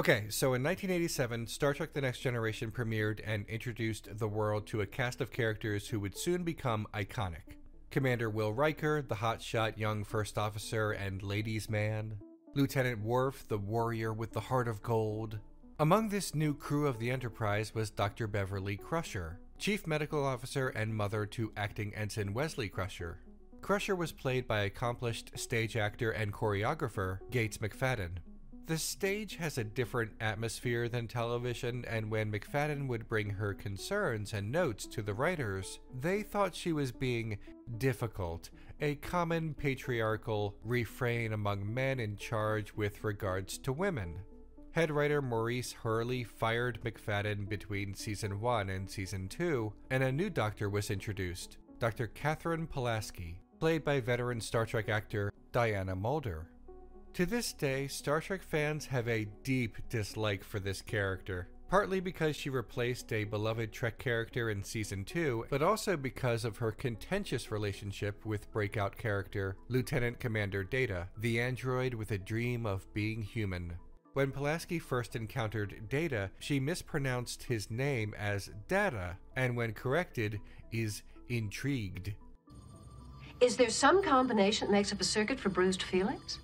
Okay, so in 1987, Star Trek The Next Generation premiered and introduced the world to a cast of characters who would soon become iconic. Commander Will Riker, the hotshot young first officer and ladies' man, Lieutenant Worf, the warrior with the heart of gold. Among this new crew of the Enterprise was Dr. Beverly Crusher, chief medical officer and mother to acting ensign Wesley Crusher. Crusher was played by accomplished stage actor and choreographer Gates McFadden. The stage has a different atmosphere than television, and when McFadden would bring her concerns and notes to the writers, they thought she was being difficult, a common patriarchal refrain among men in charge with regards to women. Head writer Maurice Hurley fired McFadden between season 1 and season 2, and a new doctor was introduced, Dr. Katherine Pulaski, played by veteran Star Trek actor Diana Muldaur. To this day, Star Trek fans have a deep dislike for this character, partly because she replaced a beloved Trek character in season 2, but also because of her contentious relationship with breakout character Lieutenant Commander Data, the android with a dream of being human. When Pulaski first encountered Data, she mispronounced his name as Data, and when corrected, is intrigued. Is there some combination that makes up a circuit for bruised feelings?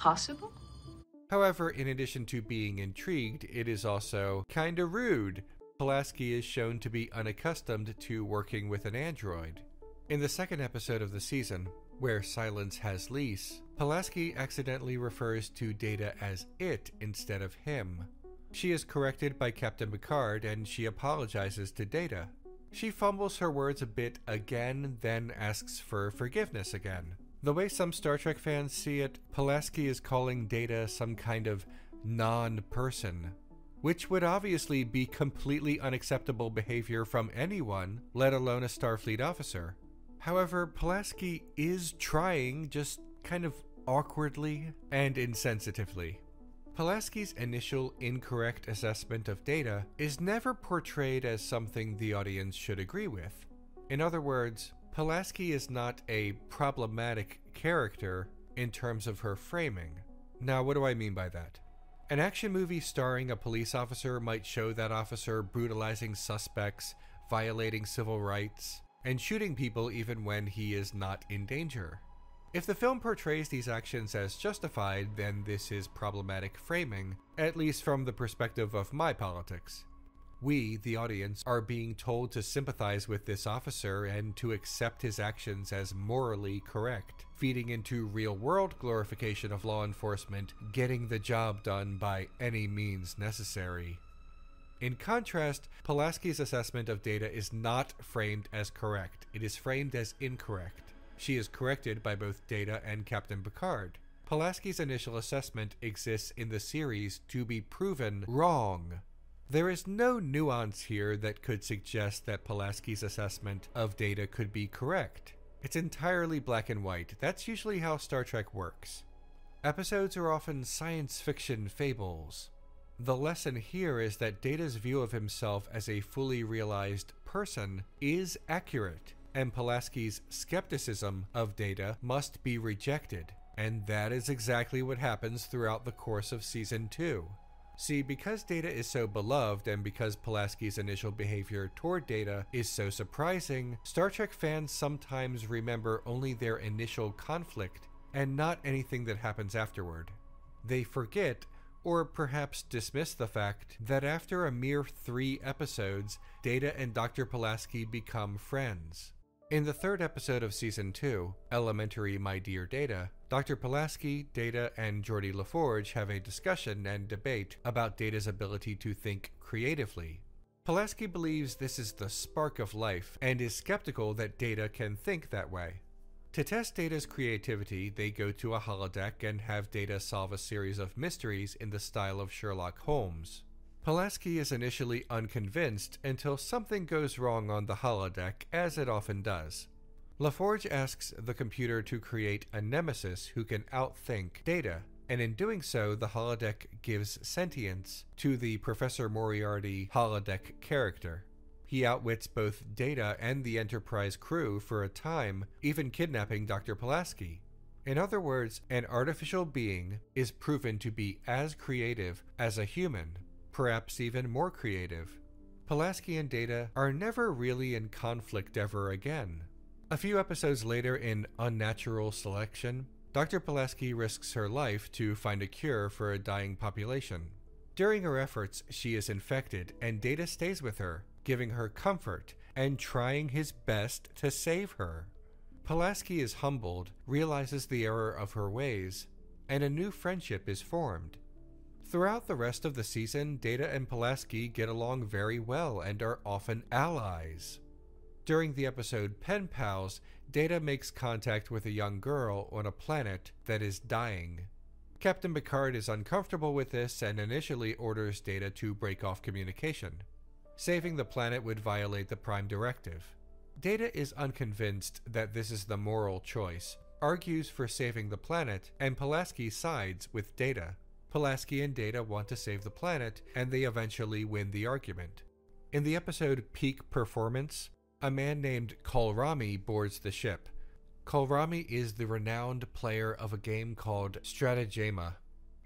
Possible? However, in addition to being intrigued, it is also kinda rude. Pulaski is shown to be unaccustomed to working with an android. In the second episode of the season, where Silence has lease, Pulaski accidentally refers to Data as it instead of him. She is corrected by Captain Picard and she apologizes to Data. She fumbles her words a bit again, then asks for forgiveness again. The way some Star Trek fans see it, Pulaski is calling Data some kind of non person, which would obviously be completely unacceptable behavior from anyone, let alone a Starfleet officer. However, Pulaski is trying, just kind of awkwardly and insensitively. Pulaski's initial incorrect assessment of data is never portrayed as something the audience should agree with. In other words, Pulaski is not a problematic character in terms of her framing. Now, what do I mean by that? An action movie starring a police officer might show that officer brutalizing suspects, violating civil rights, and shooting people even when he is not in danger. If the film portrays these actions as justified, then this is problematic framing, at least from the perspective of my politics. We, the audience, are being told to sympathize with this officer and to accept his actions as morally correct, feeding into real world glorification of law enforcement, getting the job done by any means necessary. In contrast, Pulaski's assessment of data is not framed as correct, it is framed as incorrect. She is corrected by both Data and Captain Picard. Pulaski's initial assessment exists in the series to be proven wrong. There is no nuance here that could suggest that Pulaski's assessment of data could be correct. It's entirely black and white. That's usually how Star Trek works. Episodes are often science fiction fables. The lesson here is that Data's view of himself as a fully realized person is accurate, and Pulaski's skepticism of Data must be rejected. And that is exactly what happens throughout the course of Season 2. See, because Data is so beloved and because Pulaski's initial behavior toward Data is so surprising, Star Trek fans sometimes remember only their initial conflict and not anything that happens afterward. They forget, or perhaps dismiss the fact, that after a mere three episodes, Data and Dr. Pulaski become friends. In the third episode of Season 2, Elementary My Dear Data, Dr. Pulaski, Data, and Geordi LaForge have a discussion and debate about Data's ability to think creatively. Pulaski believes this is the spark of life and is skeptical that Data can think that way. To test Data's creativity, they go to a holodeck and have Data solve a series of mysteries in the style of Sherlock Holmes. Pulaski is initially unconvinced until something goes wrong on the holodeck, as it often does. LaForge asks the computer to create a nemesis who can outthink Data, and in doing so, the holodeck gives sentience to the Professor Moriarty holodeck character. He outwits both Data and the Enterprise crew for a time, even kidnapping Dr. Pulaski. In other words, an artificial being is proven to be as creative as a human, perhaps even more creative. Pulaski and Data are never really in conflict ever again. A few episodes later in Unnatural Selection, Dr. Pulaski risks her life to find a cure for a dying population. During her efforts, she is infected, and Data stays with her, giving her comfort and trying his best to save her. Pulaski is humbled, realizes the error of her ways, and a new friendship is formed. Throughout the rest of the season, Data and Pulaski get along very well and are often allies. During the episode Pen Pals, Data makes contact with a young girl on a planet that is dying. Captain Picard is uncomfortable with this and initially orders Data to break off communication. Saving the planet would violate the Prime Directive. Data is unconvinced that this is the moral choice, argues for saving the planet, and Pulaski sides with Data. Pulaski and Data want to save the planet, and they eventually win the argument. In the episode Peak Performance, a man named Kolrami boards the ship. Kolrami is the renowned player of a game called Stratagema.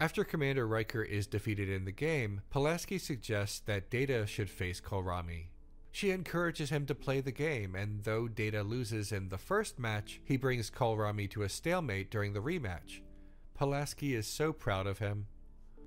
After Commander Riker is defeated in the game, Pulaski suggests that Data should face Kolrami. She encourages him to play the game, and though Data loses in the first match, he brings Kolrami to a stalemate during the rematch. Pulaski is so proud of him.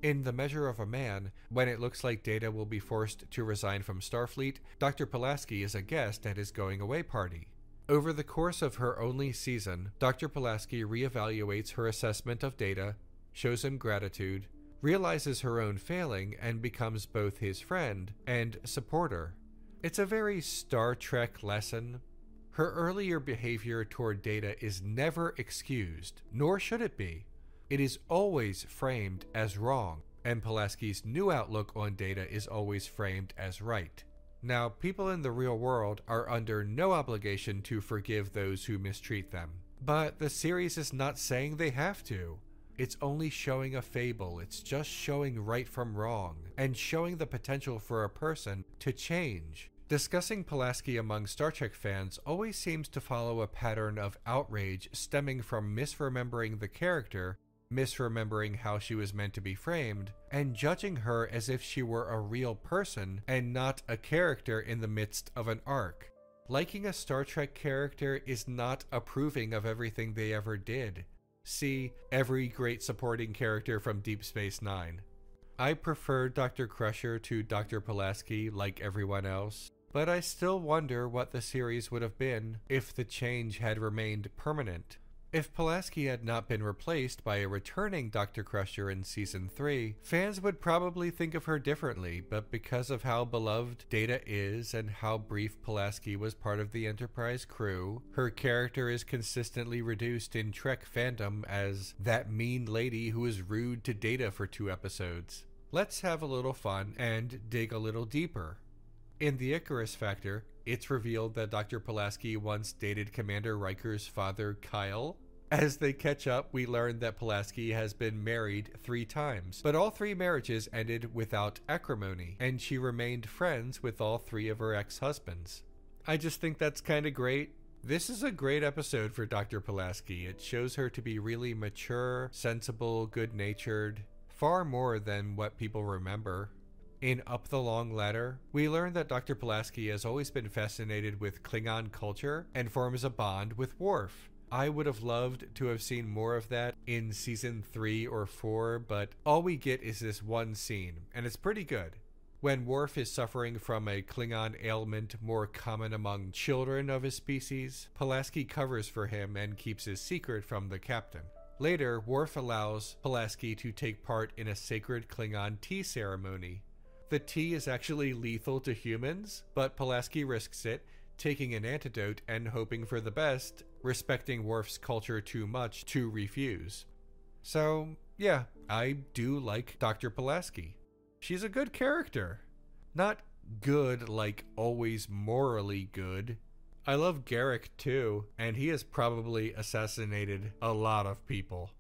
In The Measure of a Man, when it looks like Data will be forced to resign from Starfleet, Dr. Pulaski is a guest at his going away party. Over the course of her only season, Dr. Pulaski reevaluates her assessment of Data, shows him gratitude, realizes her own failing, and becomes both his friend and supporter. It's a very Star Trek lesson. Her earlier behavior toward Data is never excused, nor should it be. It is always framed as wrong, and Pulaski's new outlook on Data is always framed as right. Now, people in the real world are under no obligation to forgive those who mistreat them. But the series is not saying they have to. It's only showing a fable, it's just showing right from wrong, and showing the potential for a person to change. Discussing Pulaski among Star Trek fans always seems to follow a pattern of outrage stemming from misremembering the character, misremembering how she was meant to be framed, and judging her as if she were a real person and not a character in the midst of an arc. Liking a Star Trek character is not approving of everything they ever did. See every great supporting character from Deep Space Nine. I prefer Dr. Crusher to Dr. Pulaski like everyone else, but I still wonder what the series would have been if the change had remained permanent. If Pulaski had not been replaced by a returning Dr. Crusher in season 3, fans would probably think of her differently, but because of how beloved Data is and how brief Pulaski was part of the Enterprise crew, her character is consistently reduced in Trek fandom as that mean lady who is rude to Data for two episodes. Let's have a little fun and dig a little deeper. In the Icarus Factor, it's revealed that Dr. Pulaski once dated Commander Riker's father, Kyle. As they catch up, we learn that Pulaski has been married three times, but all three marriages ended without acrimony, and she remained friends with all three of her ex husbands. I just think that's kind of great. This is a great episode for Dr. Pulaski. It shows her to be really mature, sensible, good natured, far more than what people remember. In Up the Long Ladder, we learn that Dr. Pulaski has always been fascinated with Klingon culture and forms a bond with Worf. I would have loved to have seen more of that in season 3 or 4, but all we get is this one scene, and it's pretty good. When Worf is suffering from a Klingon ailment more common among children of his species, Pulaski covers for him and keeps his secret from the captain. Later, Worf allows Pulaski to take part in a sacred Klingon tea ceremony the tea is actually lethal to humans, but Pulaski risks it, taking an antidote and hoping for the best, respecting Worf's culture too much to refuse. So, yeah, I do like Dr. Pulaski. She's a good character. Not good like always morally good. I love Garak too, and he has probably assassinated a lot of people.